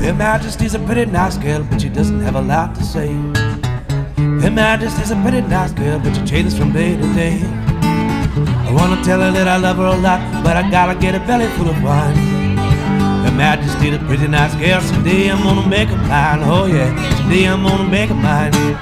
Her Majesty's a pretty nice girl, but she doesn't have a lot to say. Her Majesty's a pretty nice girl, but she changes from day to day. I wanna tell her that I love her a lot, but I gotta get a belly full of wine. Her Majesty's a pretty nice girl, someday I'm gonna make her mine. Oh yeah, someday I'm gonna make her mine.